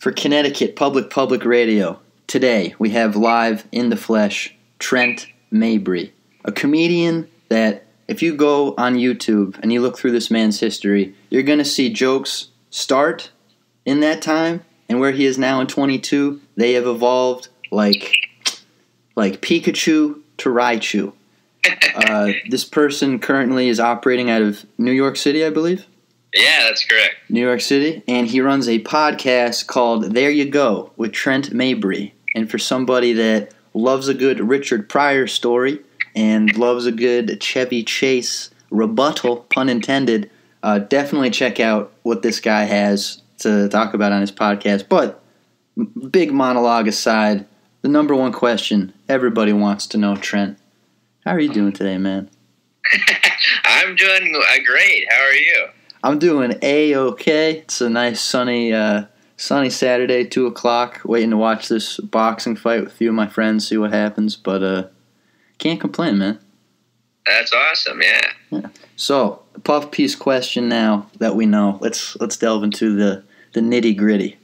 For Connecticut Public Public Radio, today we have live in the flesh Trent Mabry, a comedian that if you go on YouTube and you look through this man's history, you're going to see jokes start in that time and where he is now in 22, they have evolved like like Pikachu to Raichu. Uh, this person currently is operating out of New York City, I believe. Yeah, that's correct. New York City, and he runs a podcast called There You Go with Trent Mabry. And for somebody that loves a good Richard Pryor story and loves a good Chevy Chase rebuttal, pun intended, uh, definitely check out what this guy has to talk about on his podcast. But big monologue aside, the number one question everybody wants to know, Trent, how are you doing today, man? I'm doing uh, great. How are you? I'm doing a okay. It's a nice sunny uh, sunny Saturday, two o'clock. Waiting to watch this boxing fight with a few of my friends, see what happens. But uh, can't complain, man. That's awesome. Yeah. Yeah. So puff piece question now that we know. Let's let's delve into the the nitty gritty.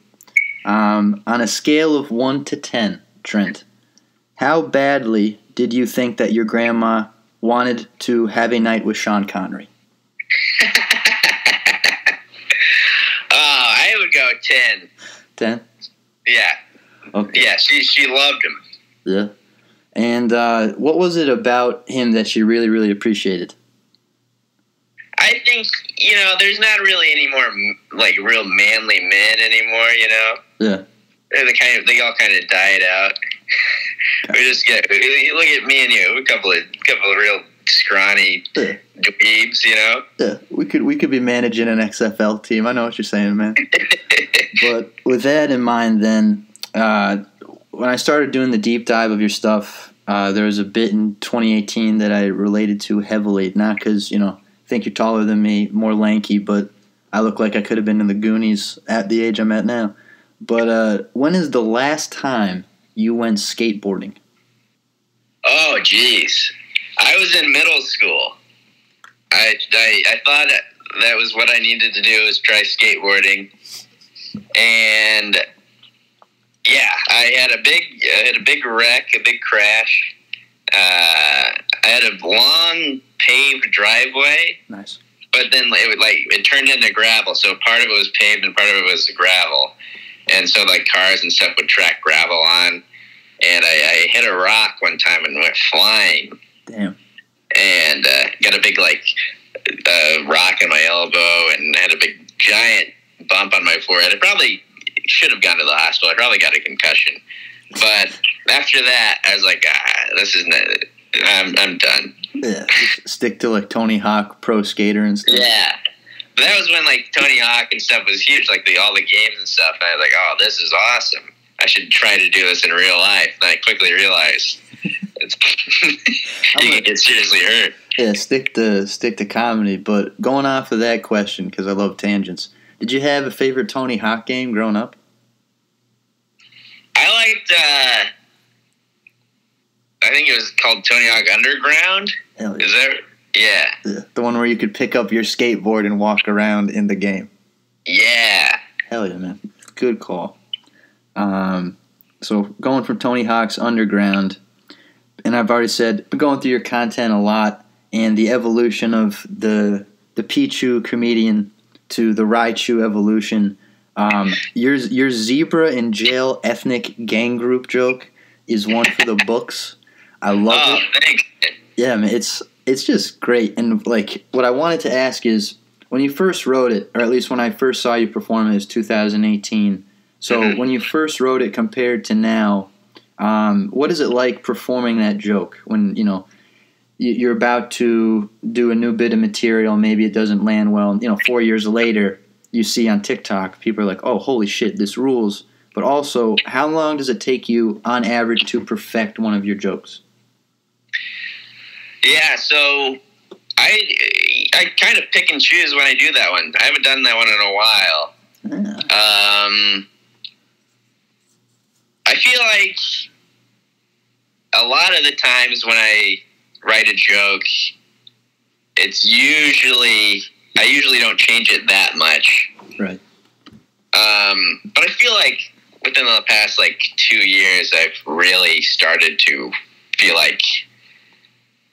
Um, on a scale of one to ten, Trent, how badly did you think that your grandma wanted to have a night with Sean Connery? Oh, I would go ten. Ten. Yeah. Okay. Yeah. She she loved him. Yeah. And uh, what was it about him that she really, really appreciated? I think you know, there's not really any more like real manly men anymore. You know, Yeah. they're the kind of they all kind of died out. we just get look at me and you, a couple of couple of real scrawny Yeah. dweebs. You know. Yeah. We could we could be managing an XFL team. I know what you're saying, man. but with that in mind, then uh, when I started doing the deep dive of your stuff, uh, there was a bit in 2018 that I related to heavily. Not because you know I think you're taller than me, more lanky, but I look like I could have been in the Goonies at the age I'm at now. But uh, when is the last time you went skateboarding? Oh, jeez. I was in middle school. I, I, I thought that was what I needed to do was try skateboarding. And yeah, I had a big, I had a big wreck, a big crash. Uh, I had a long paved driveway, Nice. but then it would like it turned into gravel. So part of it was paved and part of it was gravel, and so like cars and stuff would track gravel on. And I, I hit a rock one time and went flying. And uh, got a big like uh, rock in my elbow, and had a big giant bump on my forehead. I probably should have gone to the hospital. I probably got a concussion, but after that, I was like, ah, this is not. I'm I'm done. Yeah. Stick to like Tony Hawk, pro skater and stuff. Yeah. But that was when like Tony Hawk and stuff was huge, like the all the games and stuff. And I was like, oh, this is awesome. I should try to do this in real life. And I quickly realized it's, you can get seriously hurt. Yeah, stick to stick to comedy. But going off of that question, because I love tangents. Did you have a favorite Tony Hawk game growing up? I liked. uh I think it was called Tony Hawk Underground. Hell yeah. Is that? Yeah. Yeah, The one where you could pick up your skateboard and walk around in the game. Yeah. Hell yeah, man. Good call. Um, so going from Tony Hawk's Underground, and I've already said, been going through your content a lot and the evolution of the the Pichu comedian to the Raichu evolution. Um, your your zebra in jail ethnic gang group joke is one for the books. I love Oh, it. thanks. Yeah, man, it's it's just great. And like, what I wanted to ask is, when you first wrote it, or at least when I first saw you perform it, was 2018. So Mhm. when you first wrote it compared to now, um, what is it like performing that joke when you know you- you're about to do a new bit of material? Maybe it doesn't land well. And, you know, four years later, you see on TikTok, people are like, "Oh, holy shit, this rules." But also, how long does it take you on average to perfect one of your jokes? Yeah, so I I kind of pick and choose when I do that one. I haven't done that one in a while. Yeah. Um, I feel like a lot of the times when I write a joke, it's usually I usually don't change it that much. Right. Um, but I feel like within the past like two years, I've really started to feel like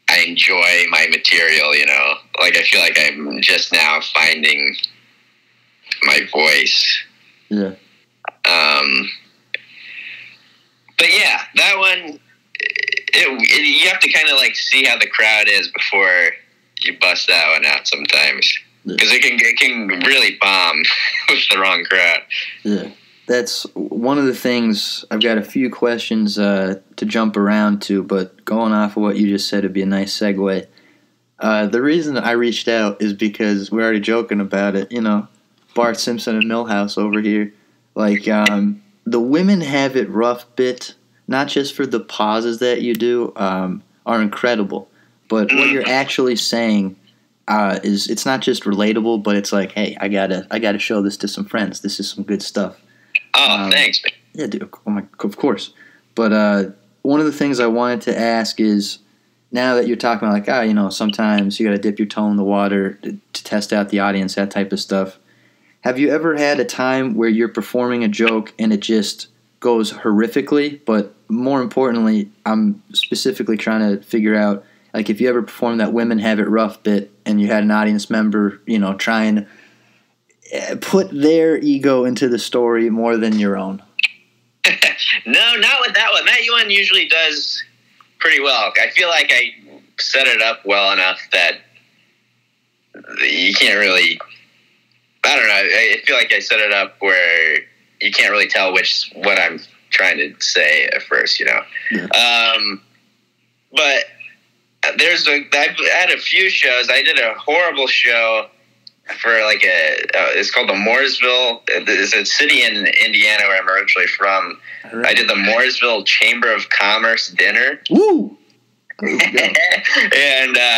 I enjoy my material. You know, like I feel like I'm just now finding my voice. Yeah. Um, but yeah, that one, it, it, you have to kind of like see how the crowd is before you bust that one out sometimes because it can it can really bomb with the wrong crowd. Yeah, that's one of the things. I've got a few questions uh, to jump around to, but going off of what you just said would be a nice segue. Uh, the reason I reached out is because we're already joking about it. You know, Bart Simpson and Millhouse over here. Like um, the women have it rough bit, not just for the pauses that you do, um, are incredible, but what you're actually saying uh, is it's not just relatable, but it's like, hey, I gotta I gotta show this to some friends. This is some good stuff. Oh, Um, thanks. man. Yeah, dude. Oh my, of course. But uh, one of the things I wanted to ask is, now that you're talking about like, ah, you know, sometimes you got to dip your toe in the water to, to test out the audience, that type of stuff. Have you ever had a time where you're performing a joke and it just goes horrifically? But more importantly, I'm specifically trying to figure out, like, if you ever performed that "Women Have It Rough" bit and you had an audience member, you know, try and eh, put their ego into the story more than your own. no, not with that one. That one usually does pretty well. I feel like I set it up well enough that you can't really. I don't know. I feel like I set it up where you can't really tell which what I'm trying to say at first. You know. Um, but there's a. I've had a few shows. I did a horrible show for like a. Uh, it's called the Mooresville. It's a city in Indiana where I'm originally from. I did the Mooresville Chamber of Commerce dinner, Woo! There we go. and uh,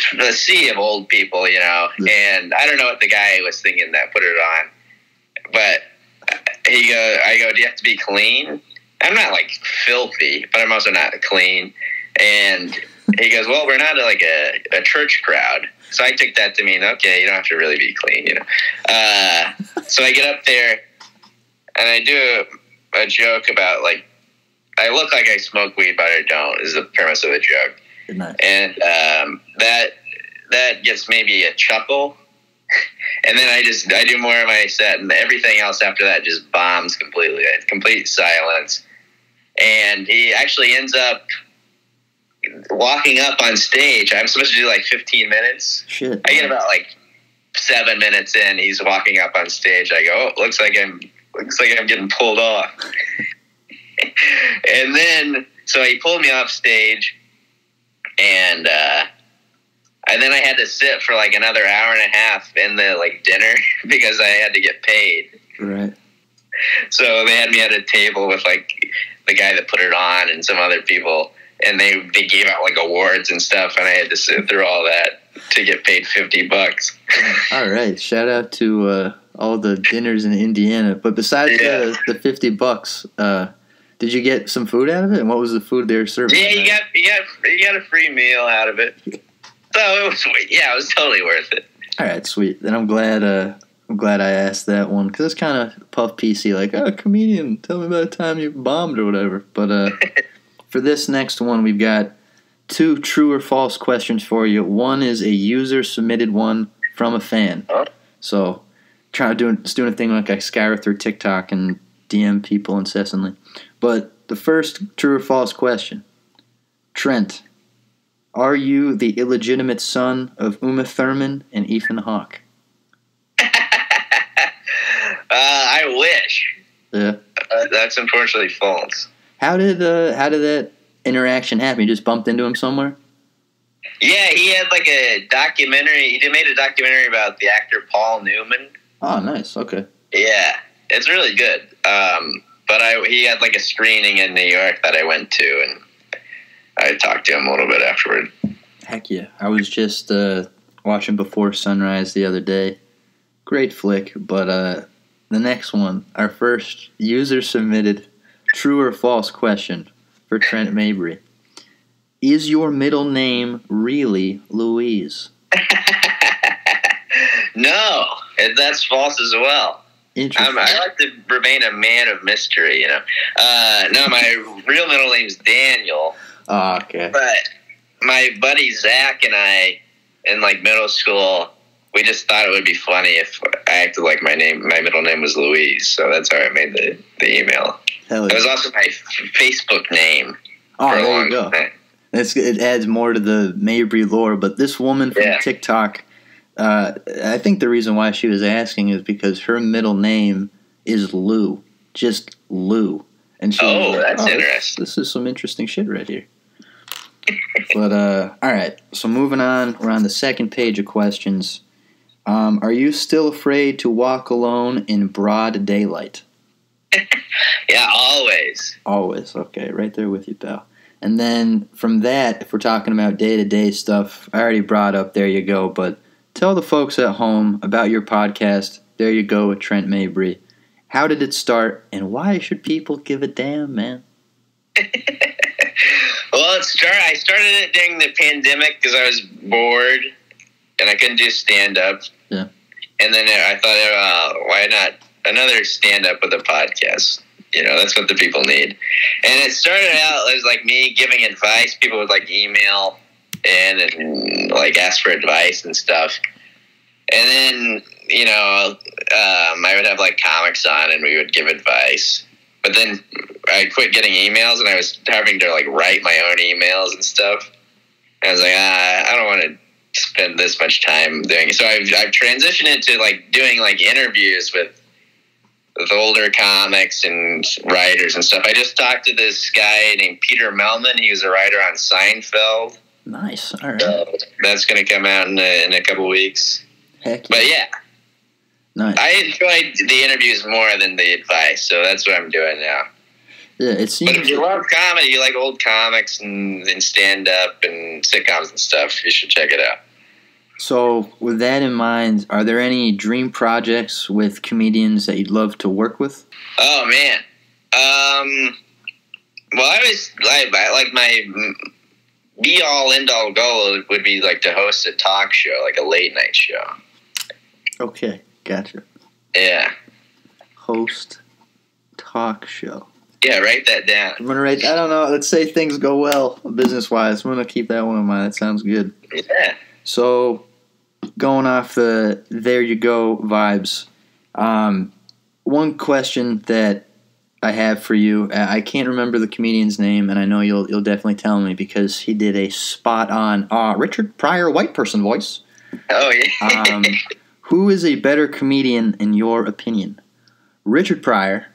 just a sea of old people, you know. And I don't know what the guy was thinking that put it on, but he go, I go, do you have to be clean? I'm not like filthy, but I'm also not clean. And he goes, well, we're not like a, a church crowd. So I took that to mean, okay, you don't have to really be clean, you know. Uh, so I get up there and I do a, a joke about like, I look like I smoke weed, but I don't. Is the premise of the joke, Night. and um, that that gets maybe a chuckle, and then I just I do more of my set, and everything else after that just bombs completely. It's complete silence, and he actually ends up walking up on stage. I'm supposed to do like 15 minutes. Shit. I get about like seven minutes in. He's walking up on stage. I go, oh, looks like I'm looks like I'm getting pulled off. and then so he pulled me off stage, and uh, and then I had to sit for like another hour and a half in the like dinner because I had to get paid. Right. So they had me at a table with like the guy that put it on and some other people, and they they gave out like awards and stuff, and I had to sit through all that to get paid fifty bucks. All right. Shout out to uh, all the dinners in Indiana. But besides Yeah. the, the 50 bucks, uh, did you get some food out of it? And what was the food they were serving? Yeah, you got you got you got a free meal out of it. So it was yeah, it was totally worth it. All right, sweet. Then I'm glad. Uh, I'm glad I asked that one because it's kind of puff PC, like, oh, comedian, tell me about the time you bombed or whatever. But uh, for this next one, we've got two true or false questions for you. One is a user submitted one from a fan. So, trying to do doing a thing like I scour through TikTok and DM people incessantly. But the first true or false question, Trent, are you the illegitimate son of Uma Thurman and Ethan Hawke? Uh, I wish. Yeah. Uh, that's unfortunately false. How did uh, how did that interaction happen? You just bumped into him somewhere? Yeah, he had like a documentary. He made a documentary about the actor Paul Newman. Oh, nice. Okay. Yeah, it's really good. Um, but I he had like a screening in New York that I went to, and I talked to him a little bit afterward. Heck yeah. I was just uh, watching Before Sunrise the other day. Great flick, but uh, the next one, our first user submitted true or false question for Trent Mabry. Is your middle name really Louise? no, and that's false as well. Interesting. Um, I like to remain a man of mystery, you know. Uh, no, my real middle name's Daniel, oh, okay. but my buddy Zach and I, in like middle school, we just thought it would be funny if I acted like my name, my middle name was Louise. So that's how I made the, the email. Hell It was also my f- Facebook name Oh, there you go. time. It's, it adds more to the Mabry lore. But this woman from Yeah. TikTok, uh, I think the reason why she was asking is because her middle name is Lou, just Lou, and she. Oh, like, that's this- interesting. This is some interesting shit right here. but uh, all right, so moving on, we're on the second page of questions. Um, are you still afraid to walk alone in broad daylight? Yeah, always. Always. Okay, right there with you, pal. And then from that, if we're talking about day to day stuff, I already brought up There You Go, but tell the folks at home about your podcast, There You Go with Trent Mabry. How did it start, and why should people give a damn, man? Well, it started. I started it during the pandemic because I was bored and I couldn't do stand up. Yeah. And then I thought, uh, why not another stand up with a podcast? You know, that's what the people need. And it started out as like me giving advice. People would like email and, and like ask for advice and stuff. And then, you know, um, I would have like comics on and we would give advice. But then I quit getting emails and I was having to like write my own emails and stuff. And I was like, ah, I don't want to spend this much time doing it. So I've, I've transitioned into like doing like interviews with with older comics and writers and stuff. I just talked to this guy named Peter Mehlman. He was a writer on Seinfeld. Nice. All right. So that's going to come out in a, in a couple weeks. Heck yeah. But yeah, Nice. I enjoyed the interviews more than the advice. So that's what I'm doing now. Yeah, it But seems. if you love comedy, you like old comics and, and stand up and sitcoms and stuff, you should check it out. So, with that in mind, are there any dream projects with comedians that you'd love to work with? Oh man. Um. Well, I was like, I- like my be all end all goal would be like to host a talk show, like a late night show. Okay, gotcha. Yeah. Host talk show. Yeah. Write that down. I'm gonna write. I don't know. Let's say things go well business wise. I'm gonna keep that one in mind. That sounds good. Yeah. So, going off the there you go vibes. Um, one question that I have for you. uh, I can't remember the comedian's name, and I know you'll you'll definitely tell me because he did a spot on uh, Richard Pryor white person voice. Oh yeah. Um, who is a better comedian in your opinion, Richard Pryor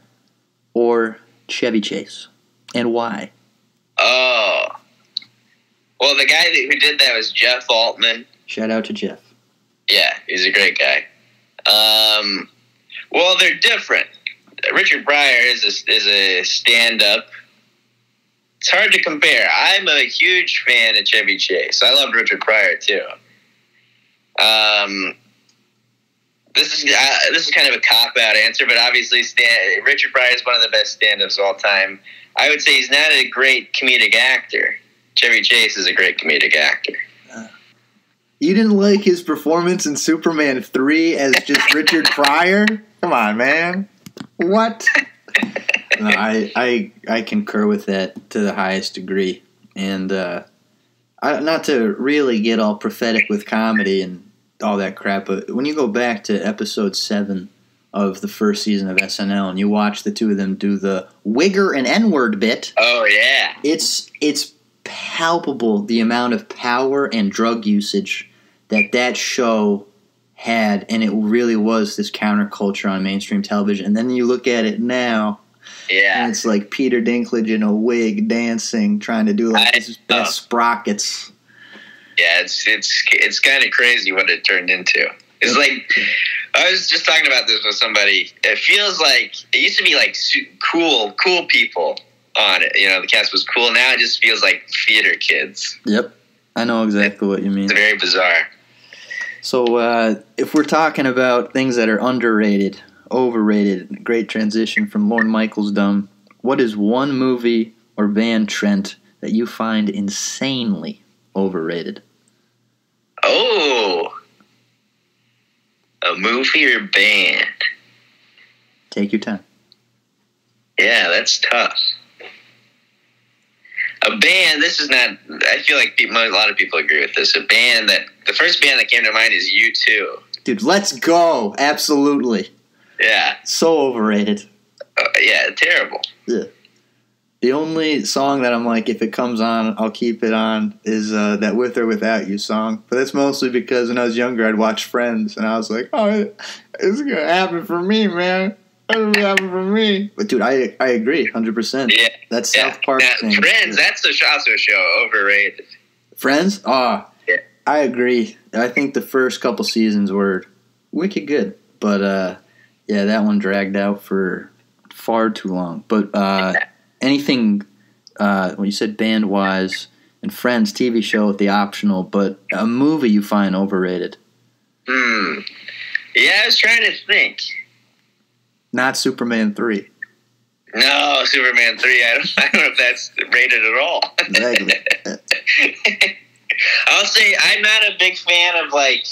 or Chevy Chase, and why? oh. Well, the guy that, who did that was Jeff Altman. Shout out to Jeff. Yeah, he's a great guy. Um, well, they're different. Richard Pryor is a, is a stand up. It's hard to compare. I'm a huge fan of Chevy Chase. I loved Richard Pryor too. Um, this is uh, this is kind of a cop out answer, but obviously, Stan, Richard Pryor is one of the best stand ups of all time. I would say he's not a great comedic actor. Chevy Chase is a great comedic actor. You didn't like his performance in Superman 3 as just Richard Pryor? Come on, man. What? No, I, I I concur with that to the highest degree. And uh, I, not to really get all prophetic with comedy and all that crap, but when you go back to episode 7 of the first season of SNL and you watch the two of them do the Wigger and N-word bit, Oh yeah. it's it's palpable the amount of power and drug usage that that show had and it really was this counterculture on mainstream television and then you look at it now Yeah. and it's like peter dinklage in a wig dancing trying to do like I his best sprockets Yeah, it's it's it's kind of crazy what it turned into. It's like I was just talking about this with somebody. It feels like it used to be like cool, cool people on it. You know, the cast was cool. Now it just feels like theater kids. yep i know exactly what you mean It's very bizarre. So uh, if we're talking about things that are underrated overrated great transition from lorne michaels dumb what is one movie or band trent that you find insanely overrated Oh, a movie or band? Take your time. Yeah, that's tough. A band. This is not. I feel like people, a lot of people agree with this. A band that the first band that came to mind is U two. Dude, let's go. Absolutely. Yeah. So overrated. Uh, yeah. Terrible. Yeah. The only song that I'm like, if it comes on, I'll keep it on, is uh, that "With or Without You" song. But that's mostly because when I was younger, I'd watch Friends, and I was like, "Oh, it's gonna happen for me, man. It's gonna happen for me." But dude, I I agree, hundred percent. Yeah. That's Yeah. South Park Now, thing. Friends. That's the also show overrated. Friends? Ah, Yeah. I agree. I think the first couple seasons were wicked good, but uh, yeah, that one dragged out for far too long. But uh, anything, uh, when you said band wise and Friends TV show with the optional, but a movie you find overrated, Hmm. Yeah, I was trying to think. Not Superman three. No, Superman three. I don't. I don't know if that's rated at all. Exactly. I'll say I'm not a big fan of like.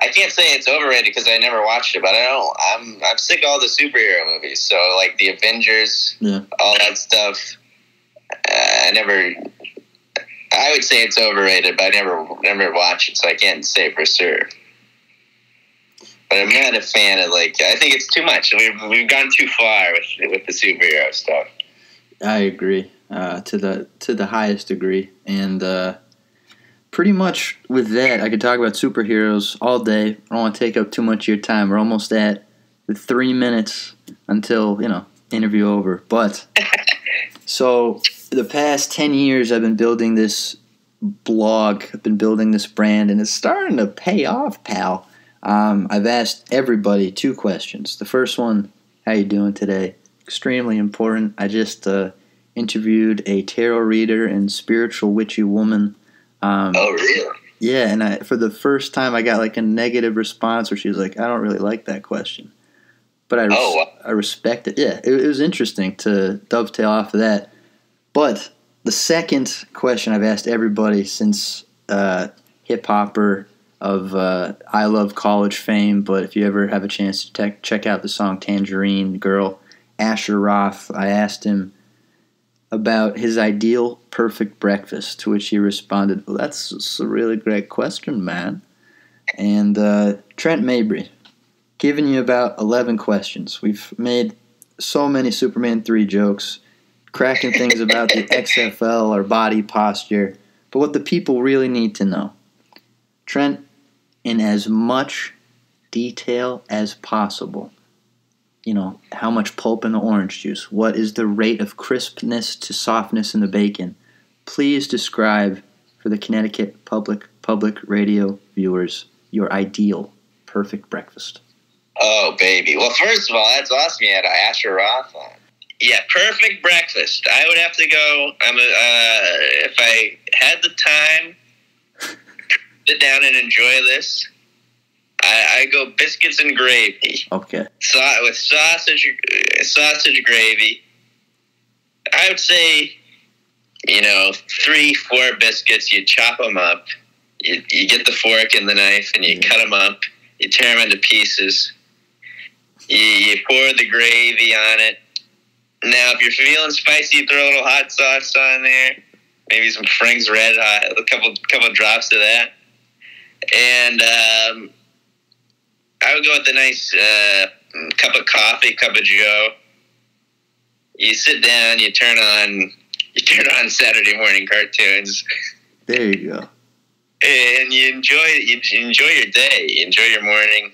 I can't say it's overrated because I never watched it, but I don't. I'm I'm sick of all the superhero movies. So like the Avengers, Yeah. all that stuff. Uh, I never. I would say it's overrated, but I never never watched it, so I can't say for sure. But I'm not a fan of like. I think it's too much. We've we've gone too far with with the superhero stuff. I agree uh, to the to the highest degree, and uh, pretty much with that, I could talk about superheroes all day. I don't want to take up too much of your time. We're almost at the three minutes until you know interview over. But so the past ten years, I've been building this blog. I've been building this brand, and it's starting to pay off, pal. Um, I've asked everybody two questions. The first one, "How you doing today?" Extremely important. I just uh, interviewed a tarot reader and spiritual witchy woman. Um, Oh, really? yeah, and I, for the first time, I got like a negative response where she was like, "I don't really like that question," but I res- Oh, wow. I respect it. Yeah, it, it was interesting to dovetail off of that. But the second question I've asked everybody since uh, hip hopper of uh, I Love College fame, but if you ever have a chance to tech check out the song Tangerine Girl, Asher Roth, I asked him about his ideal perfect breakfast, to which he responded, Well, that's, that's a really great question, man. And uh, Trent Mabry, giving you about 11 questions. We've made so many Superman 3 jokes, cracking things about the XFL or body posture, but what the people really need to know. Trent, in as much detail as possible, you know, how much pulp in the orange juice, what is the rate of crispness to softness in the bacon. Please describe for the Connecticut Public Public Radio viewers your ideal perfect breakfast. Oh, baby. Well, first of all, that's awesome. You had Asher Roth on. Yeah, perfect breakfast. I would have to go. I'm a, uh, if I had the time, sit down and enjoy this. I, I go biscuits and gravy, Okay. so, with sausage, sausage gravy. I would say, you know, three, four biscuits. You chop them up. You, you get the fork and the knife, and you Yeah. cut them up. You tear them into pieces. You, you pour the gravy on it. Now, if you're feeling spicy, you throw a little hot sauce on there. Maybe some Frank's Red Hot, a couple couple drops of that, and um, I would go with a nice uh, cup of coffee, cup of Joe. You sit down, you turn on you turn on Saturday morning cartoons, There you go. and you enjoy you enjoy your day, you enjoy your morning.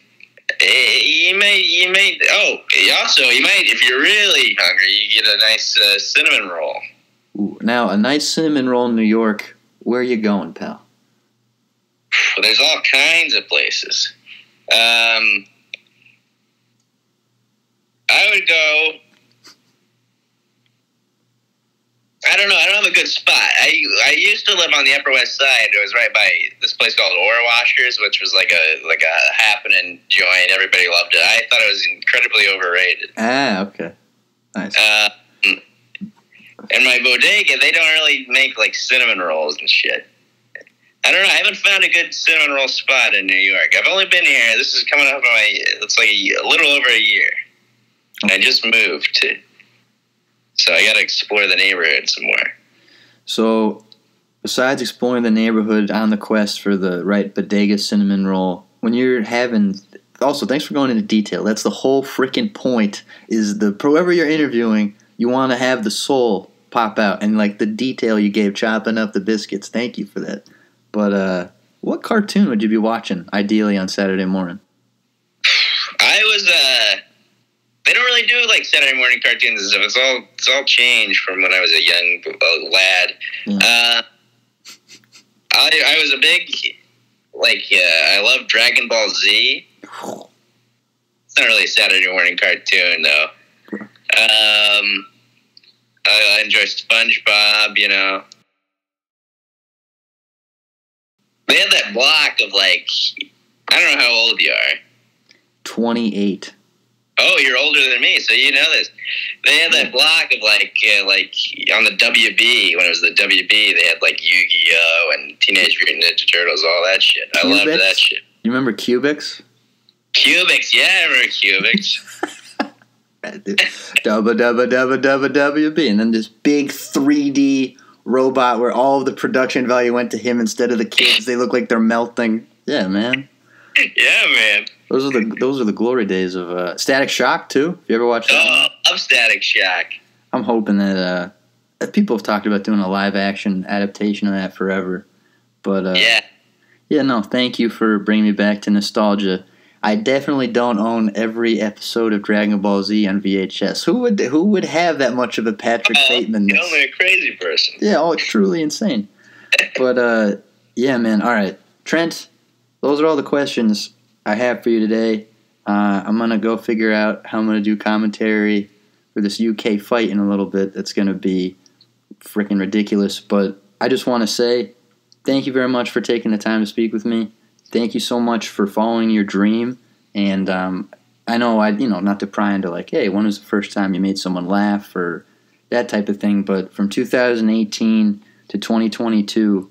Eh, You may you may oh also you might if you're really hungry you get a nice uh, cinnamon roll. Ooh, now, a nice cinnamon roll in New York. Where are you going, pal? There's all kinds of places. Um, I would go. I don't know. I don't have a good spot. I I used to live on the Upper West Side. It was right by this place called Orwashers, which was like a like a happening joint. Everybody loved it. I thought it was incredibly overrated. Ah, okay. Nice. Uh, and my bodega, they don't really make like cinnamon rolls and shit. I don't know. I haven't found a good cinnamon roll spot in New York. I've only been here. This is coming up on my. It's like a, a little over a year. And I just moved to, so I got to explore the neighborhood some more. So, besides exploring the neighborhood on the quest for the right bodega cinnamon roll, when you're having also thanks for going into detail. That's the whole freaking point. Is the whoever you're interviewing, you want to have the soul pop out and like the detail you gave chopping up the biscuits. Thank you for that. But uh, what cartoon would you be watching ideally on Saturday morning? I was uh they don't really do like Saturday morning cartoons and stuff. It's all it's all changed from when I was a young uh, lad. Yeah. Uh, I I was a big like uh, I love Dragon Ball Z. It's not really a Saturday morning cartoon though. Um, I, I enjoy SpongeBob. You know, they had that block of like I don't know how old you are. 28. Oh, you're older than me, so you know this. They had that block of like, uh, like on the WB when it was the WB. They had like Yu-Gi-Oh and Teenage Mutant Ninja Turtles, all that shit. I loved that shit. You remember Cubix? Cubix, yeah, I remember Cubix. Dubba dubba dubba dubba WB, and then this big 3D robot where all of the production value went to him instead of the kids. They look like they're melting. Yeah, man. yeah, man. Those are the those are the glory days of uh, Static Shock too. Have you ever watched that? Oh, I'm Static Shock. I'm hoping that uh, that people have talked about doing a live action adaptation of that forever. But uh, Yeah, yeah, no, thank you for bringing me back to nostalgia. I definitely don't own every episode of Dragon Ball Z on VHS. Who would who would have that much of a Patrick oh, Bateman? you're only a crazy person. Yeah, oh, truly insane. But uh, yeah, man. All right, Trent. Those are all the questions I have for you today. Uh, I'm gonna go figure out how I'm gonna do commentary for this UK fight in a little bit. That's gonna be freaking ridiculous. But I just want to say thank you very much for taking the time to speak with me. Thank you so much for following your dream. And um, I know I, you know, not to pry into like, hey, when was the first time you made someone laugh or that type of thing. But from 2018 to 2022,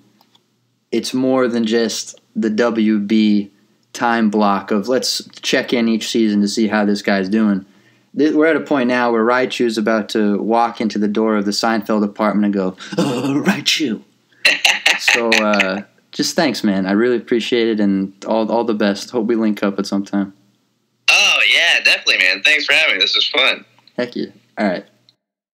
it's more than just the WB time block of let's check in each season to see how this guy's doing. We're at a point now where Raichu's about to walk into the door of the Seinfeld apartment and go, oh, Raichu. so uh, just thanks, man. I really appreciate it and all, all the best. Hope we link up at some time. Oh yeah, definitely, man. Thanks for having me. This was fun. Heck yeah. All right.